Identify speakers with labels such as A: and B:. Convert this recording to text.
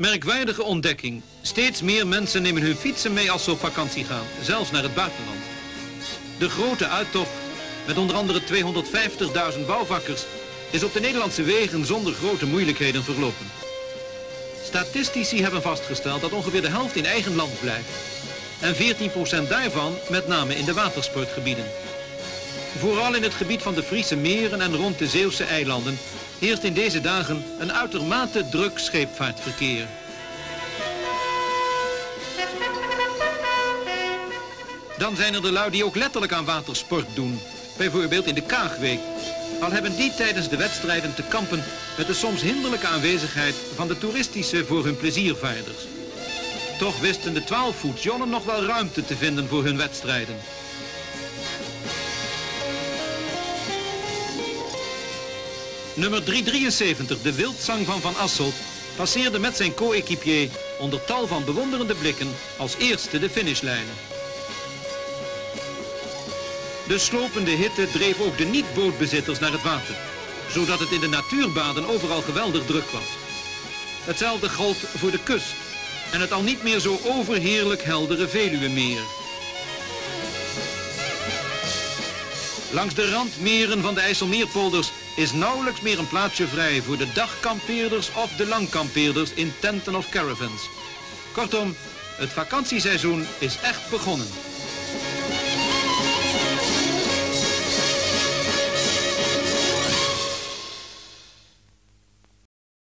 A: Merkwaardige ontdekking. Steeds meer mensen nemen hun fietsen mee als ze op vakantie gaan, zelfs naar het buitenland. De grote uittocht, met onder andere 250.000 bouwvakkers, is op de Nederlandse wegen zonder grote moeilijkheden verlopen. Statistici hebben vastgesteld dat ongeveer de helft in eigen land blijft. En 14% daarvan met name in de watersportgebieden. Vooral in het gebied van de Friese meren en rond de Zeeuwse eilanden heerst in deze dagen een uitermate druk scheepvaartverkeer. Dan zijn er de lui die ook letterlijk aan watersport doen. Bijvoorbeeld in de Kaagweek. Al hebben die tijdens de wedstrijden te kampen met de soms hinderlijke aanwezigheid van de toeristische voor hun pleziervaarders. Toch wisten de 12-voetjonnen nog wel ruimte te vinden voor hun wedstrijden. Nummer 373, de wildzang van Van Asselt, passeerde met zijn co-equipier onder tal van bewonderende blikken als eerste de finishlijnen. De slopende hitte dreef ook de niet-bootbezitters naar het water, zodat het in de natuurbaden overal geweldig druk was. Hetzelfde gold voor de kust en het al niet meer zo overheerlijk heldere Veluwemeer. Langs de randmeren van de IJsselmeerpolders is nauwelijks meer een plaatsje vrij voor de dagkampeerders of de langkampeerders in tenten of caravans. Kortom, het vakantieseizoen is echt begonnen.